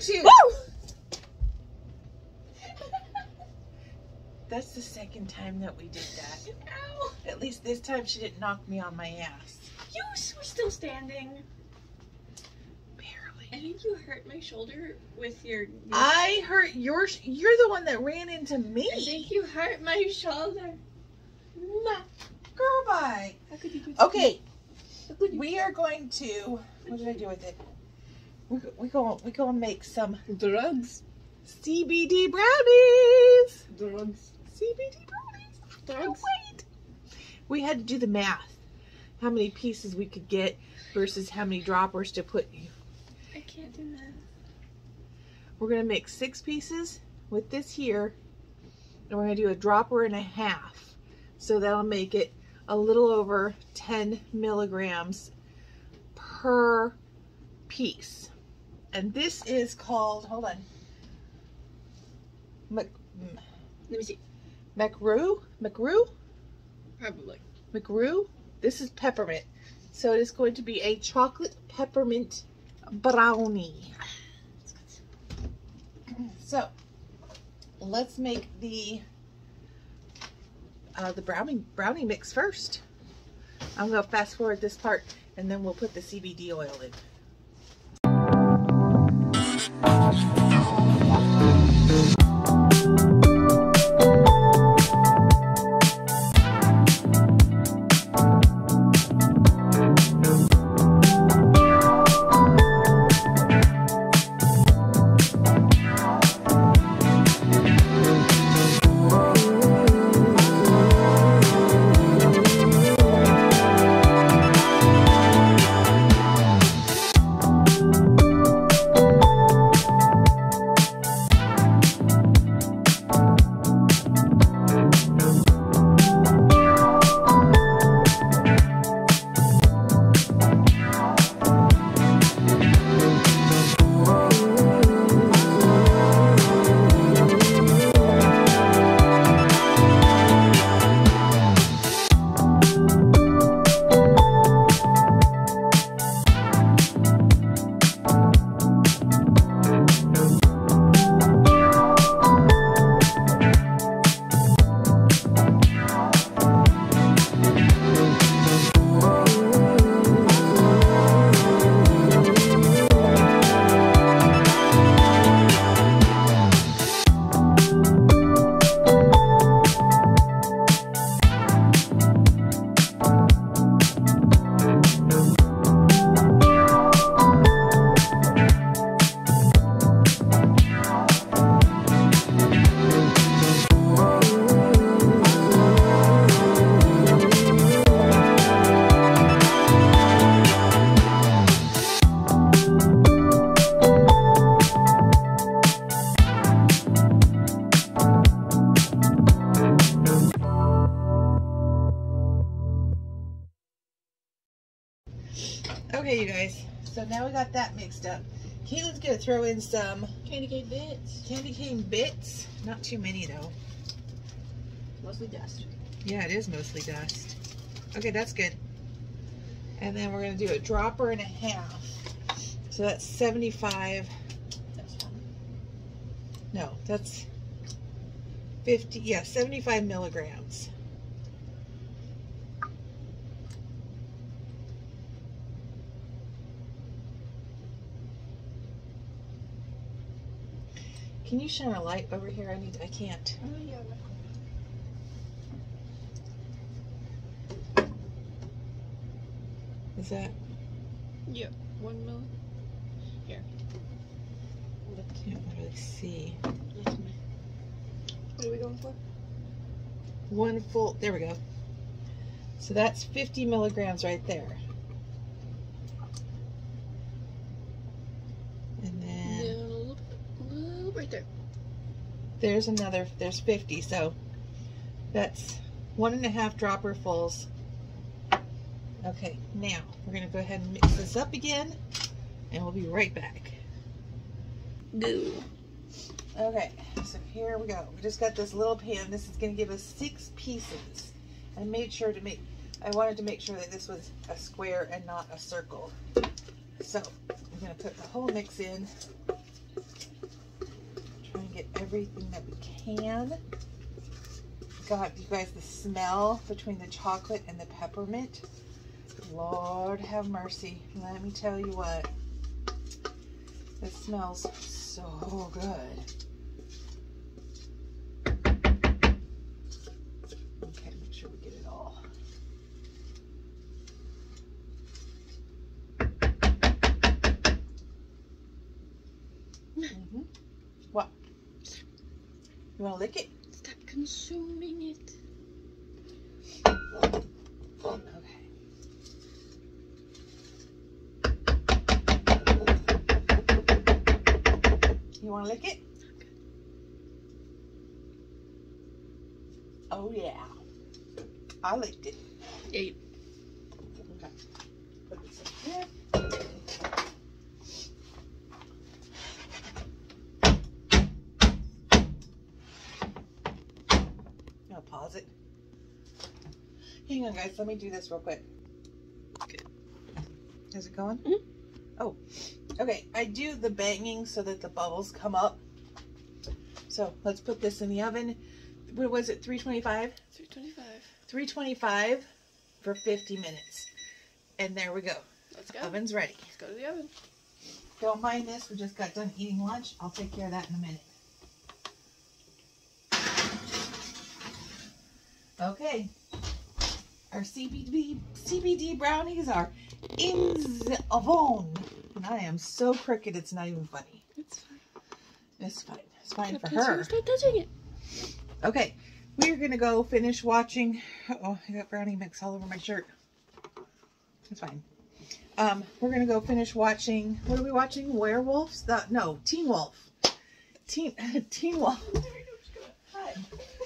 too. Woo! That's the second time that we did that. Ow! At least this time she didn't knock me on my ass. You were still standing. Barely. I think you hurt my shoulder with your. I hurt your. You're the one that ran into me. I think you hurt my shoulder. Nah. Girl, bye. How could you do Okay, you? we are going to. What did I do with it? We we go we go and make some Drugs. CBD brownies. Drugs. CBD brownies. Oh, Drugs. wait. We had to do the math. How many pieces we could get versus how many droppers to put. I can't do that. We're gonna make six pieces with this here, and we're gonna do a dropper and a half. So that'll make it a little over 10 milligrams per piece. And this is called, hold on, Mac, Let me see. Macroo? Macroo? Probably. McGrew. This is peppermint. So it is going to be a chocolate peppermint brownie. So let's make the uh, the brownie brownie mix first. I'm gonna fast forward this part and then we'll put the CBD oil in. Now we got that mixed up. Caitlin's gonna throw in some Candy cane bits. candy cane bits. Not too many though. Mostly dust. Yeah, it is mostly dust. Okay, that's good. And then we're gonna do a dropper and a half. So that's 75. That's. No, that's 50. Yeah, 75 milligrams. Can you shine a light over here? I need. I can't. Is that? Yeah. One mil. I can't really see. What are we going for? One full. There we go. So that's 50 milligrams right there. And then Down a little bit. A little right there. There's another. There's 50. So that's one and a half dropper fulls. Okay, now we're gonna go ahead and mix this up again, and we'll be right back. Goo. Okay, so here we go. We just got this little pan. This is going to give us six pieces. I made sure to make, I wanted to make sure that this was a square and not a circle. So I'm going to put the whole mix in. Everything that we can. God, you guys, the smell between the chocolate and the peppermint. Lord have mercy. Let me tell you what. It smells so good. Okay, make sure we get it all. hmm What? You want to lick it? Stop consuming it. Okay. You want to lick it? Oh yeah. I licked it. Eight. Okay. Put this in here. I'll pause it. Hang on, guys. Let me do this real quick. Is it going? Mhm. Oh, okay. I do the banging so that the bubbles come up. So let's put this in the oven. What was it? 325? 325. 325 for 50 minutes. And there we go. Let's go. Oven's ready. Let's go to the oven. Don't mind this. We just got done eating lunch. I'll take care of that in a minute. Okay. Our CBD CBD brownies are in the oven. And I am so crooked it's not even funny. It's fine. It's fine. It's fine Stop for touching her. Stop touching it. Okay. We're gonna go finish watching. Oh, I got brownie mix all over my shirt. It's fine. Um, we're gonna go finish watching. What are we watching? Werewolves? The, no, Teen Wolf. Teen Teen Wolf.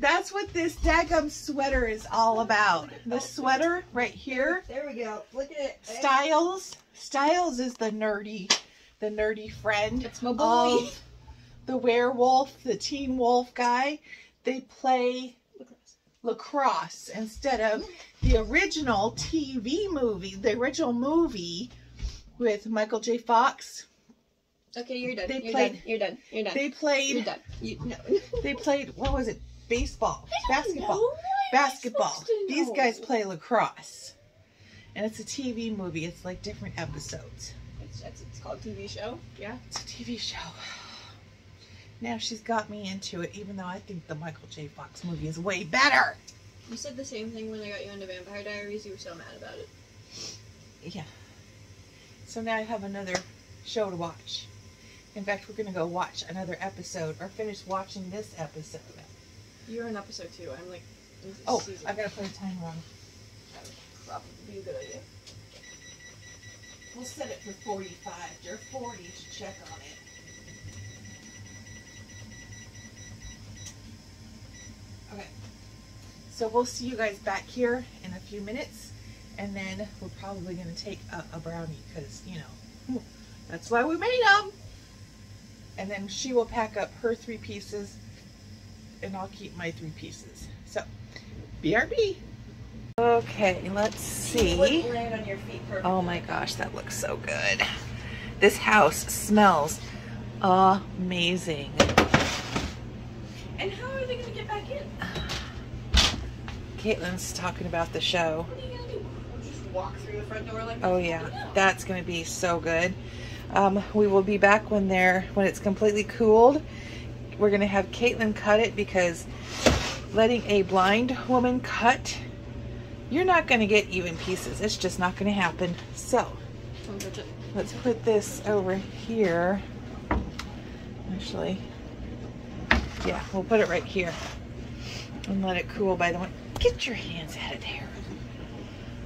That's what this daggum sweater is all about. The oh. sweater right here. There we go. Look at it. Stiles. Stiles is the nerdy, the nerdy friend It's my boy. of the werewolf, the Teen Wolf guy. They play lacrosse instead of the original TV movie, the original movie with Michael J. Fox. Okay, you're done. They you're played- done. You're done. You're done. They played. You're done. You, no. they played what was it? Baseball. Basketball. know. Why am I Basketball. These guys play lacrosse. And it's a TV movie. It's like different episodes. It's, it's, it's called TV show. Yeah. It's a TV show. Now she's got me into it, even though I think the Michael J. Fox movie is way better. You said the same thing when I got you into Vampire Diaries. You were so mad about it. Yeah. So now I have another show to watch. In fact, we're gonna go watch another episode or finish watching this episode. You're in episode two. I'm like. in Oh, season. I gotta put a timer on. That would probably be a good idea. We'll set it for 45 or 40 to check on it. Okay. So we'll see you guys back here in a few minutes. And then we're probably going to take a, a brownie because, you know, that's why we made them. And then she will pack up her three pieces and I'll keep my three pieces. So, BRB. Okay, let's see. Wouldn't land on your feet. Oh my gosh, that looks so good. This house smells amazing. And how are they going to get back in? Caitlin's talking about the show. What are you going to do? Just walk through the front door like Oh yeah, that's gonna be so good. Um, we will be back when they're when it's completely cooled. We're gonna have Caitlin cut it because letting a blind woman cut, you're not gonna get even pieces. It's just not gonna happen. So let's put this over here. Actually, yeah, we'll put it right here and let it cool. By the way, get your hands out of there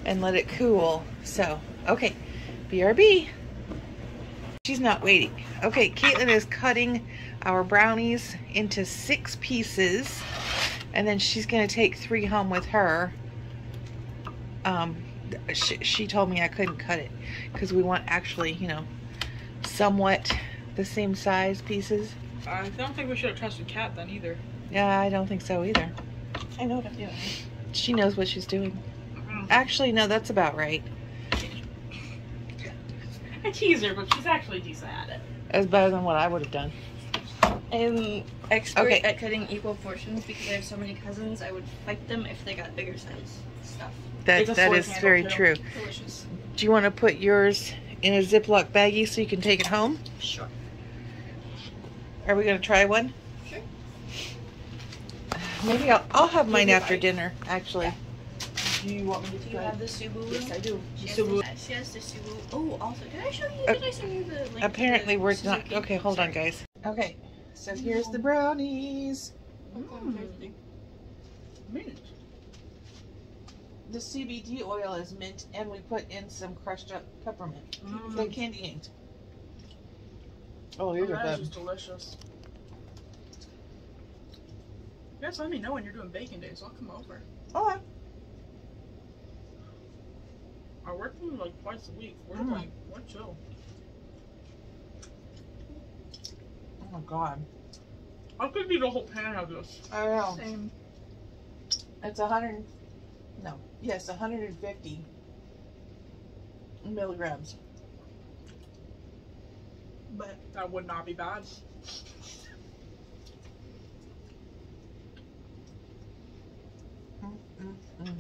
and let it cool. So, okay, BRB. She's not waiting. Okay, Caitlin is cutting our brownies into six pieces, and then she's gonna take three home with her. Um, she, she told me I couldn't cut it because we want actually, you know, somewhat the same size pieces. I don't think we should have trusted Kat then either. Yeah, I don't think so either. I know what I'm doing. She knows what she's doing. Actually, no, that's about right. I tease her, but she's actually decent at it. That's better than what I would have done. I'm expert Okay. at cutting equal portions because I have so many cousins. I would fight them if they got bigger size stuff. That Take a that sword is handle, very too. true. Delicious. Do you want to put yours in a Ziploc baggie so you can take it home? Sure. Are we gonna try one? Sure. Maybe I'll I'll have mine you after like? dinner. Actually. Do you want me to Do you have the Subaru? Yes, I do. She has, Subaru. the, she has the Subaru. Oh, also, did I show you? Uh, Did I send you the link? to Apparently the we're not. Okay, hold on, guys. Okay, so here's the brownies. Mm. Mint. The CBD oil is mint, and we put in some crushed up peppermint. Mm. The candy ain't. Oh, these are that is good. just delicious. You guys let me know when you're doing baking days. I'll come over. Oh, I work from like twice a week. We're Mm. like, we're chill. oh my god. I could eat a whole pan of this. I know. Same. It's a hundred. No, yes, 150 milligrams. But that would not be bad. Mm, mm.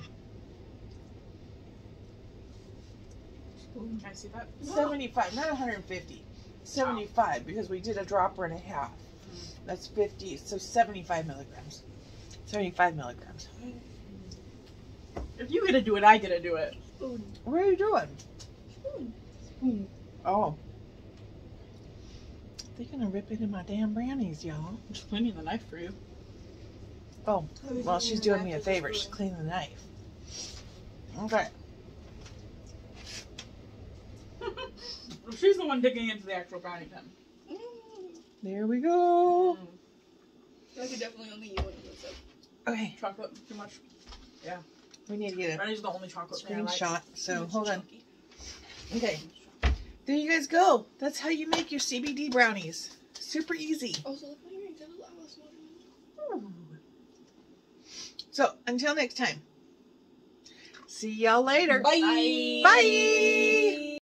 Can I see that? 75, not 150. 75 because we did a dropper and a half. That's 50, so 75 milligrams. 75 milligrams. If you gonna do it, I get to do it. What are you doing? Spoon. Oh. They're gonna rip into my damn brownies, y'all. I'm just cleaning the knife for you. Oh, well, she's doing me a favor. She's cleaning the knife. Okay. She's the one digging into the actual brownie pan. Mm. There we go. I could definitely only eat one of those. Okay, Chocolate, too much. Yeah. We need to get Brownie's the only chocolate a pan I like. screenshot. So It's hold on. Okay. There you guys go. That's how you make your CBD brownies. Super easy. Also, look at my earrings. I have a lava one. So until next time. See y'all later. Bye. Bye.